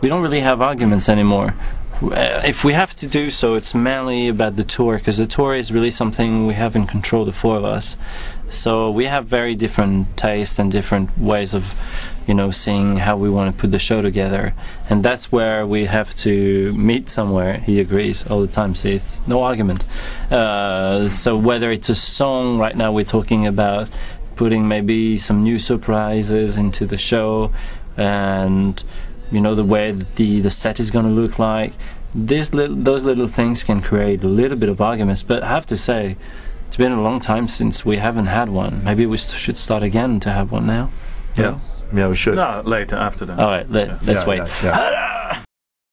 we don't really have arguments anymore. Uh, If we have to do so, it's mainly about the tour because the tour is really something we have in control, the four of us. So we have very different tastes and different ways of, you know, seeing how we want to put the show together, and that's where we have to meet somewhere. He agrees all the time. See, it's no argument. Uh, so whether it's a song, right now we're talking about putting maybe some new surprises into the show, and you know the way that the the set is going to look like. These little, those little things can create a little bit of arguments, but I have to say, it's been a long time since we haven't had one. Maybe we st- should start again to have one now. Yeah, yeah, we should. No, later after that. All right, let, let's Yeah, wait. yeah, yeah.